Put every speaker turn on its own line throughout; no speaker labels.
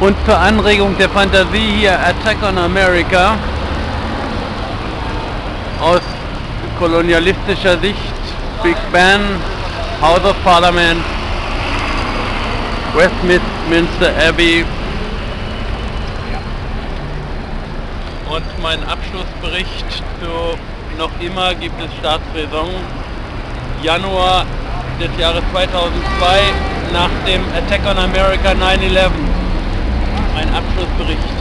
Und zur Anregung der Fantasie hier Attack on America. Aus kolonialistischer Sicht Big Ben, House of Parliament, Westminster Abbey. Und mein Abschlussbericht zu noch immer gibt es Staatsräson. Januar des Jahres 2002 nach dem Attack on America 9-11 ein Abschlussbericht.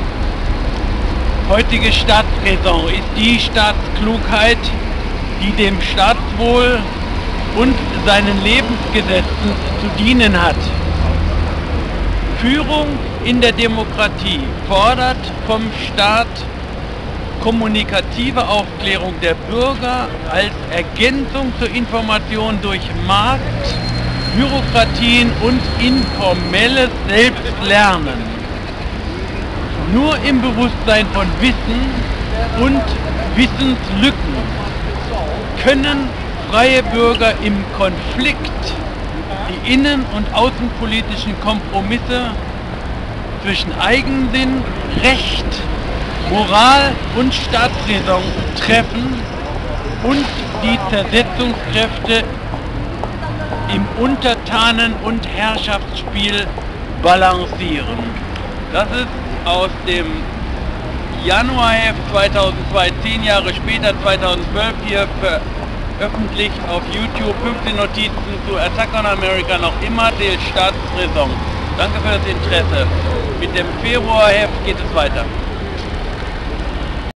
Heutige Staatsräson ist die Staatsklugheit, die dem Staatswohl und seinen Lebensgesetzen zu dienen hat. Führung in der Demokratie fordert vom Staat kommunikative Aufklärung der Bürger als Ergänzung zur Information durch Markt, Bürokratien und informelles Selbstlernen. Nur im Bewusstsein von Wissen und Wissenslücken können freie Bürger im Konflikt die innen- und außenpolitischen Kompromisse zwischen Eigensinn, Recht, Moral und Staatsräson treffen und die Zersetzungskräfte im Untertanen- und Herrschaftsspiel balancieren. Das ist aus dem Januarheft 2002, zehn Jahre später, 2012 hier veröffentlicht auf YouTube 15 Notizen zu Attack on America, noch immer der Staatsräson. Danke für das Interesse. Mit dem Februarheft geht es weiter.